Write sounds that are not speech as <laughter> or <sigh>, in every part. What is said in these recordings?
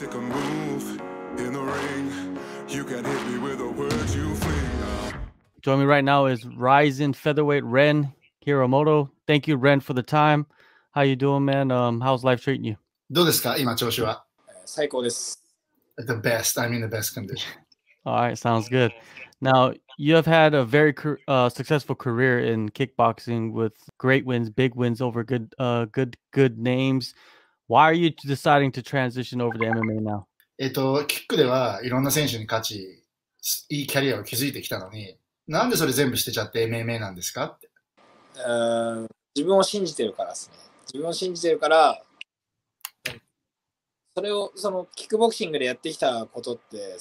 Stick a move in the ring. You can hit me with the words you fling. Join me right now is Rising Featherweight Ren Hiramoto. Thank you, Ren, for the time. How you doing, man? Um, how's life treating you? どうですか今調子は最高です。 ?The best. I'm in the best condition. All right, sounds good. Now you have had a very car- uh, successful career in kickboxing with great wins, big wins over good, uh, good, good names. Why are you deciding to transition over to MMA now? えっと、キックではいろんな選手に勝ち、いいキャリアを築いてきたのに、なんでそれ全部捨てちゃって MMA なんですかって。うーん自分を信じてるからですね。自分を信じてるから、それを、その、キックボクシングでやってきたことって、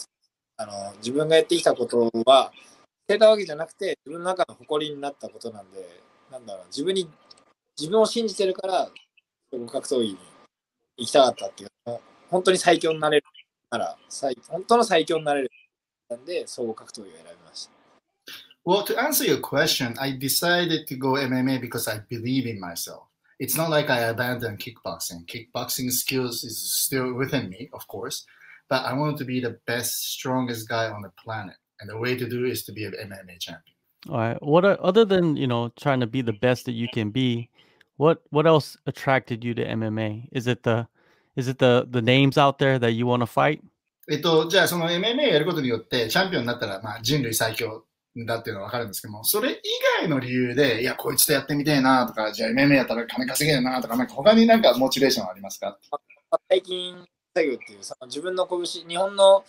あの、自分がやってきたことは、捨てたわけじゃなくて、自分の中の誇りになったことなんで、なんだろう、自分に、自分を信じてるから、格闘技に行きたかったっていう、本当に最強になれるなら、最本当の最強になれるなんで、総合格闘技を選びました。 Well, to answer your question, I decided to go MMA because I believe in myself. It's not like I abandoned kickboxing. Kickboxing skills is still within me, of course, but I want to be the best, strongest guy on the planet. And the way to do it is to be an MMA champion. All right. What are, other than you know trying to be the best that you can be, what what else attracted you to MMA? Is it the is it the the names out there that you want to fight? えっと、じゃあその MMA やることによってチャンピオンになったら、まあ人類最強だっていうのはわかるんですけども、それ以外の理由で、いや、こいつとやってみてえなとか、じゃあ MMA やったら金稼げるなとか、なんか他になんかモチベーションありますか？最近作業っていうその自分の拳日本の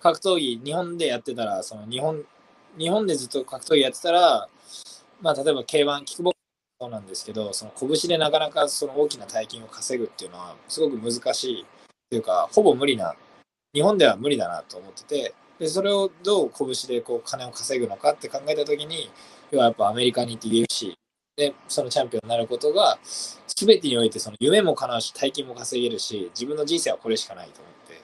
格闘技日本でやってたらその日本日本でずっと格闘技やってたらまあ例えば K1 キックボそうなんですけどその拳でなかなかその大きな大金を稼ぐっていうのはすごく難しいっていうかほぼ無理な日本では無理だなと思っててでそれをどう拳でこう金を稼ぐのかって考えた時に要はやっぱアメリカに行って UFC でそのチャンピオンになることが全てにおいてその夢も叶うし大金も稼げるし自分の人生はこれしかないと思って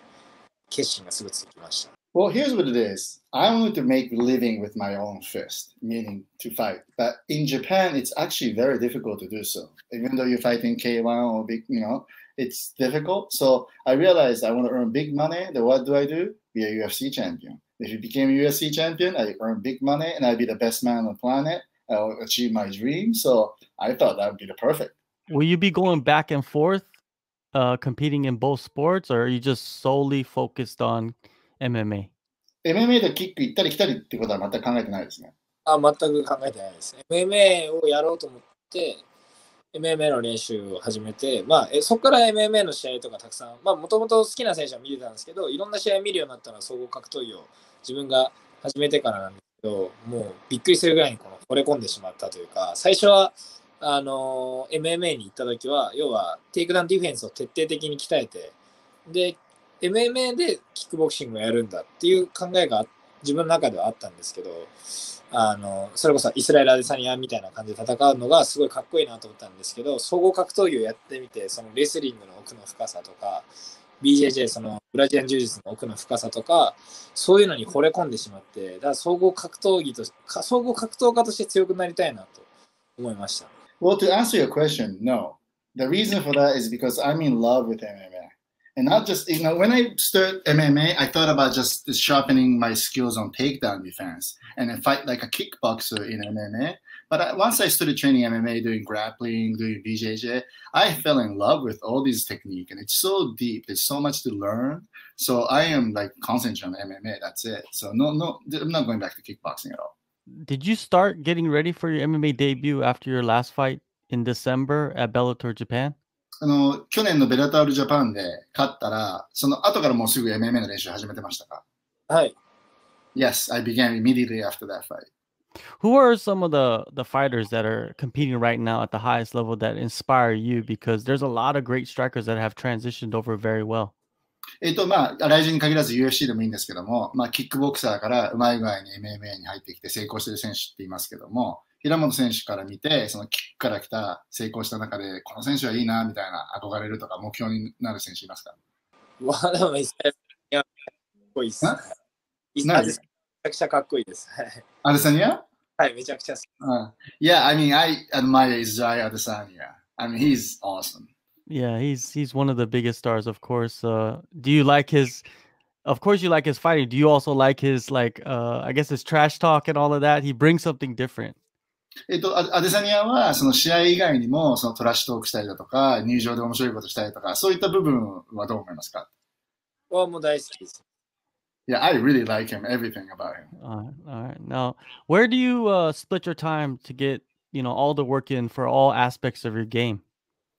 決心がすぐつきました。Well, here's what it is. I wanted to make living with my own fist, meaning to fight. But in Japan, it's actually very difficult to do so. Even though you're fighting K1 or big, you know, it's difficult. So I realized I want to earn big money. Then what do I do? Be a UFC champion. If you became a UFC champion, I earn big money and I'd be the best man on the planet. I'll achieve my dream. So I thought that would be the perfect. Will you be going back and forth, uh, competing in both sports, or are you just solely focused on MMA? MMA でキック行ったり来たりってことは全く考えてないですね。あ全く考えてないです。MMA をやろうと思って、MMA の練習を始めて、まあ、えそこから MMA の試合とかたくさん、まあ、もともと好きな選手は見てたんですけど、いろんな試合見るようになったのは総合格闘技を自分が始めてからなんですけど、もうびっくりするぐらいにこの惚れ込んでしまったというか、最初は、あの MMA に行った時は、要はテイクダウンディフェンスを徹底的に鍛えて、で、MMA でキックボクシングをやるんだっていう考えが自分の中ではあったんですけど、あのそれこそイスラエル・アデサニアみたいな感じで戦うのがすごいかっこいいなと思ったんですけど総合格闘技をやってみてそのレスリングの奥の深さとか BJJ そのブラジリアン柔術の奥の深さとかそういうのに惚れ込んでしまってだから総合格闘技とか総合格闘家として強くなりたいなと思いました Well, to answer your question, no. The reason for that is because I'm in love with MMA. And not just, you know, when I started MMA, I thought about just sharpening my skills on takedown defense and then fight like a kickboxer in MMA. But I, once I started training MMA, doing grappling, doing BJJ, I fell in love with all these technique and it's so deep. There's so much to learn. So I am like concentrating on MMA. That's it. So no, no, I'm not going back to kickboxing at all. Did you start getting ready for your MMA debut after your last fight in December at Bellator Japan? あの、去年のベラタールジャパンで勝ったら、その後からもうすぐ MMA の練習始めてましたかはい Yes, I began immediately after that fight. Who are some of the the fighters that are competing right now at the highest level that inspire you? Because there's a lot of great strikers that have transitioned over very well. えっと、まあ、来人に限らず UFC でもいいんですけども、まあ、キックボクサーからうまい具合に MMA に入ってきて成功してる選手って言いますけども、平本選手から見て、そのキックから来た成功した中で、この選手はいいな、みたいな憧れるとか目標になる選手いますかわあでもイスラエルかっこいいですんイめちゃくちゃかっこいいですはいアデサニアはいめちゃくちゃ好き Uh, yeah, I mean, I admire Israel Adesanya. I mean, he's awesome. Yeah, he's he's one of the biggest stars, of course. Uh, do you like his? Of course, you like his fighting. Do you also like his like? Uh, I guess his trash talk and all of that. He brings something different. えっと、アアデサニアは、その試合以外にも、そのトラッシュトークしたりだとか、入場で面白いことしたりとか、そういった部分はどう思いますか？はもう大好きです。Yeah, I really like him, everything about him. All right, all right. Now, where do you uh, split your time to get you know all the work in for all aspects of your game?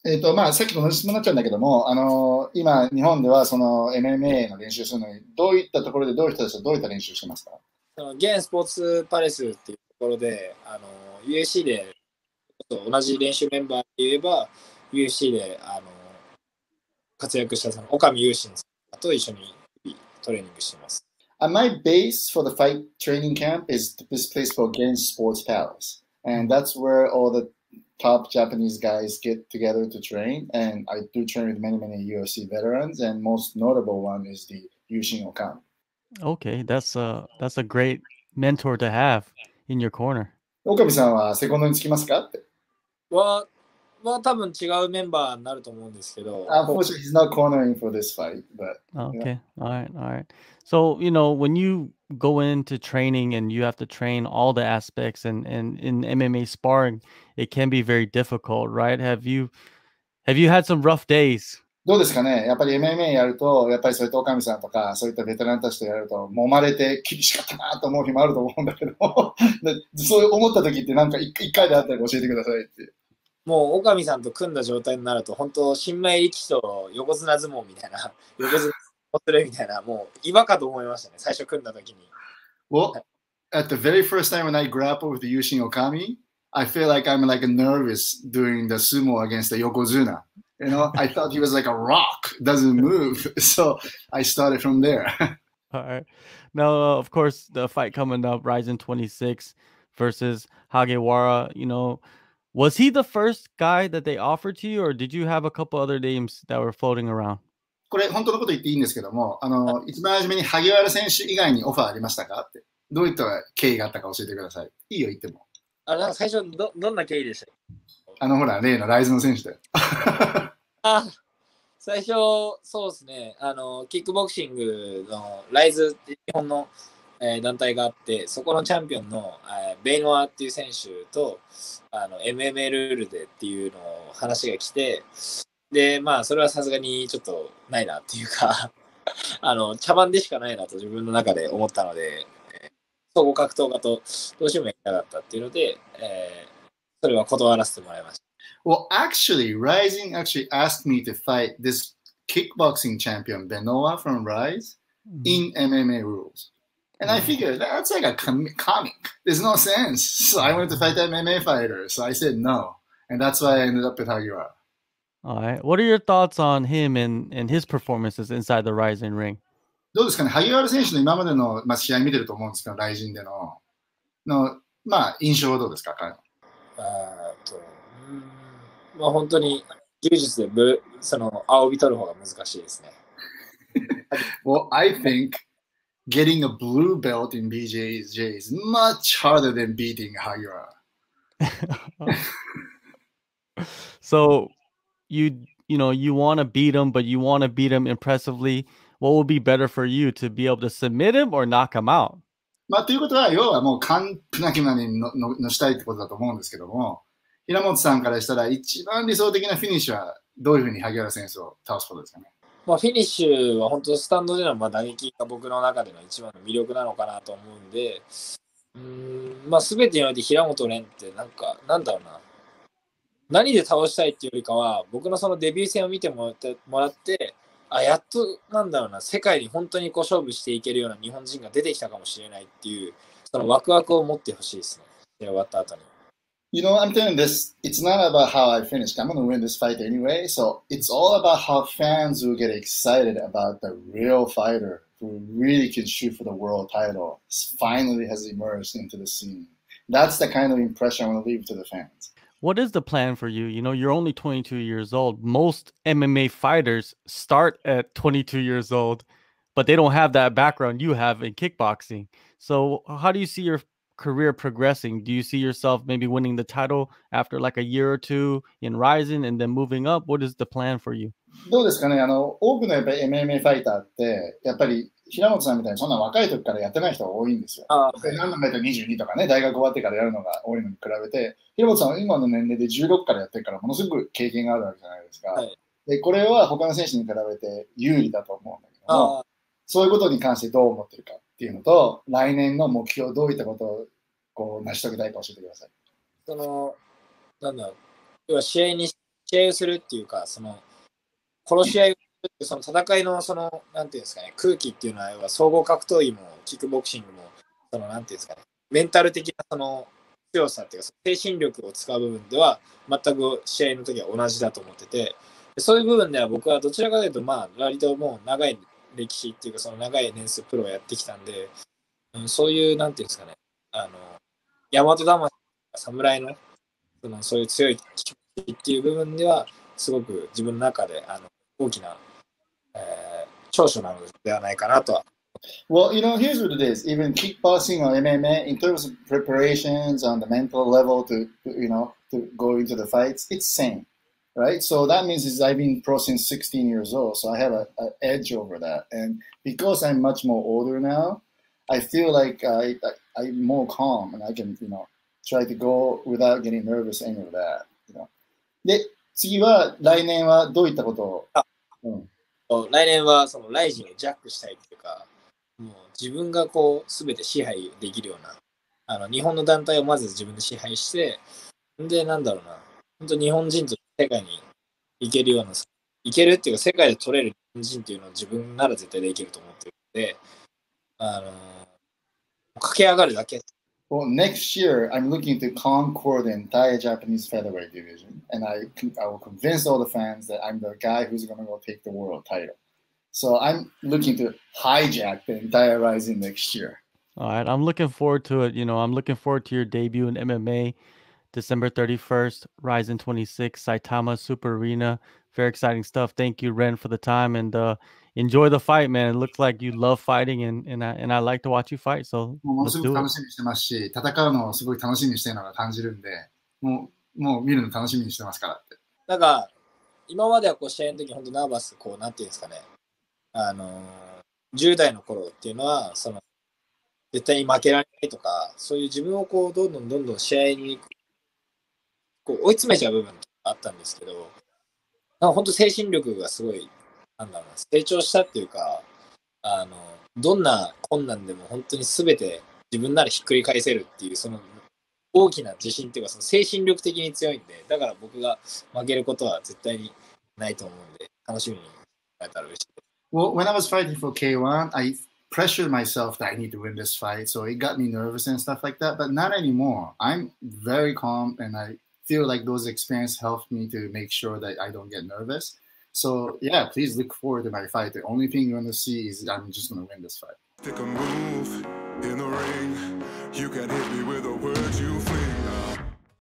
えっと、まあ、さっきと同じ質問になっちゃうんだけども、あの、今、日本ではその MMA の練習するのに、どういったところでどういう人たちとどういった練習してますか？その現スポーツパレスっていうところで、あの UFC で同じ練習メンバーで言えば、UFC であの活躍したその岡見雄心さんと一緒にトレーニングしています。 Uh, my base for the fight training camp is this place called Gain Sports Palace. And that's where all the top Japanese guys get together to train. And I do train with many, many UFC veterans. And most notable one is the Yushin Okami. Okay, that's a that's a great mentor to have in your corner. 岡見さんはセコンドにつきますかって。は、は多分違うメンバーになると思うんですけど、 Unfortunately, he's not cornering for this fight, but Okay, all right, all right. So you know when you go into training and you have to train all the aspects and and in MMA sparring, it can be very difficult, right? Have you have you had some rough days? どうですかね？やっぱり MMA やると、やっぱりそういった岡見さんとか、そういったベテランたちとやると、揉まれて厳しかったなと思う日もあると思うんだけど、<laughs> でそう思った時ってなんか一一回であったら教えてくださいって。もう岡見さんと組んだ状態になると、本当、新米力士と横綱相撲みたいな、<laughs> 横綱をするみたいな、もう岩かと思いましたね、最初組んだ時に。Well, at the very first time when I grapple with the Yushin Okami, I feel like I'm like nervous doing the sumo against the Yokozuna. You know, I thought he was like a rock, doesn't move. <laughs> So I started from there. All right. Now, uh, of course, the fight coming up, Ryzen 26 versus Hagewara. You know, was he the first guy that they offered to you, or did you have a couple other names that were floating around? これ本当のこと言っていいんですけども、あの、一番初めに萩原選手以外にオファーありましたかって。どういった経緯があったか教えてください。いいよ、言っても。あ、なんか最初ど、どんな経緯でしたあの、ほら、例のライズの選手で。 あ、最初、そうですね、あの、キックボクシングのライズって日本の、えー団体があって、そこのチャンピオンの、えーベイノアっていう選手と、あの、MMA ルールでっていうのを話が来て、で、まあ、それはさすがにちょっとないなっていうか、<laughs> あの、茶番でしかないなと自分の中で思ったので、えー総合格闘家とどうしてもやりたかったっていうので、えーそれは断らせてもらいました。Well, actually, Rising actually asked me to fight this kickboxing champion, Benoit from Rise, in MMA rules. And I figured that's like a com- comic. There's no sense. <laughs> So I wanted to fight that MMA fighter. So I said no. And that's why I ended up with Hagiwara. All right. What are your thoughts on him and, and his performances inside the Ryzen ring? どうですかね萩原選手の今までの、まあ、試合見てると思うんですけど、ライジンでの、の、まあ、印象はどうですか彼のあーとうーん まあ本当に柔術でブその青帯取る方が難しいですね。Well, I think getting a blue belt in BJJ is much harder than beating Hagiwara. so you you know you want to beat him, but you want to beat him impressively. What would be better for you to be able to submit him or knock him out? まあ、ということは、要はもう完膚なきまでにのののしたいってことだと思うんですけども、平本さんからしたら一番理想的なフィニッシュはどういうふうに萩原選手を倒すことですかね？まあフィニッシュは本当スタンドでのまあ打撃が僕の中での一番の魅力なのかなと思うんで、うーんまあ全てにおいて平本蓮ってなんかなんだろうな。何で倒したいっていうよりかは僕のそのデビュー戦を見てもらってもらってあやっとなんだろうな世界に本当にこう勝負していけるような日本人が出てきたかもしれないっていうそのワクワクを持ってほしいですね。で終わった後に。You know, I'm telling this, it's not about how I finish. I'm going to win this fight anyway. So it's all about how fans will get excited about the real fighter who really can shoot for the world title finally has emerged into the scene. That's the kind of impression I want to leave to the fans. What is the plan for you? You know, you're only 22 years old. Most MMA fighters start at 22 years old, but they don't have that background you have in kickboxing. So, how do you see your career progressing? Do you see yourself maybe winning the title after like a year or two in Rising and then moving up? What is the plan for you? どうですかね？あの、多くのやっぱり MMA ファイターって、やっぱり平本さんみたいにそんな若い時からやってない人が多いんですよ。あで何なんだったら22とかね、大学終わってからやるのが多いのに比べて、平本さんは今の年齢で16からやってるから、ものすごく経験があるわけじゃないですか。はいで、これは他の選手に比べて有利だと思うんだけどそういうことに関してどう思ってるかっていうのと、来年の目標、どういったことをこう成し遂げたいか教えてください。その、なんだろう、要は試合に、試合をするっていうか、その、殺し合いその戦いの、その、なんていうんですかね、空気っていうのは、要は総合格闘技も、キックボクシングも、その、なんていうんですかね、メンタル的な、その、強さっていうか、精神力を使う部分では、全く試合の時は同じだと思ってて、そういう部分では僕はどちらかというと、まあ、割ともう長い歴史っていうか、その長い年数プロをやってきたんで、うん、そういう、なんていうんですかね、あの、大和魂、侍の、そのそういう強い気持ちっていう部分では、すごく自分の中であの大きな、えー長所なのではないかなとは。Well, you know, here's what it is. Even kickboxing or MMA, in terms of preparations on the mental level to, to, you know, to go into the fights, it's same, right? So that means is I've been pro since 16 years old, so I have a, a edge over that. And because I'm much more older now, I feel like I, I I'm more calm and I can, you know, try to go without getting nervous any of that, you know. で、次は来年はどういったことを、うん、来年はそのライジンをジャックしたいっていうか、もう自分がこう全て支配できるような、あの日本の団体をまず自分で支配して、で、なんだろうな、本当日本人と世界に行けるような、行けるっていうか世界で取れる日本人っていうのを自分なら絶対できると思ってるので、あの、駆け上がるだけ Well, next year I'm looking to conquer the entire Japanese featherweight division, and I I will convince all the fans that I'm the guy who's going to go take the world title. So I'm looking to hijack the entire Rising next year. All right, I'm looking forward to it. You know, I'm looking forward to your debut in MMA, December 31st, Ryzen 26, Saitama Super Arena. Very exciting stuff. Thank you, Ren, for the time and uh, enjoy the fight, man. It looks like you love fighting, and and I and I like to watch you fight. So もうもの let's すご do く it. 楽しみにしてますし、戦うのをすごい楽しみにしてるのが感じるんで、もうもう見るの楽しみにしてますからって。なんか、今まではこう試合の時、本当ナーバス、こう、なんていうんですかね、あのー、10代の頃っていうのは、その、絶対に負けられないとか、そういう自分をこう、どんどんどんどん試合に、 こう、追い詰めちゃう部分があったんですけど、なんか本当精神力がすごい、なんだろうな、成長したっていうか、あの、どんな困難でも本当に全て自分ならひっくり返せるっていう、その大きな自信っていうか、その精神力的に強いんで、だから僕が負けることは絶対にないと思うんで、楽しみになったら嬉しいです。Well, when I was fighting for K1, I pressured myself that I need to win this fight, so it got me nervous and stuff like that. But not anymore. I'm very calm, and I feel like those experiences helped me to make sure that I don't get nervous. So yeah, please look forward to my fight. The only thing you're gonna see is I'm just gonna win this fight. Take a move in the ring. You can hit me with a word you fling.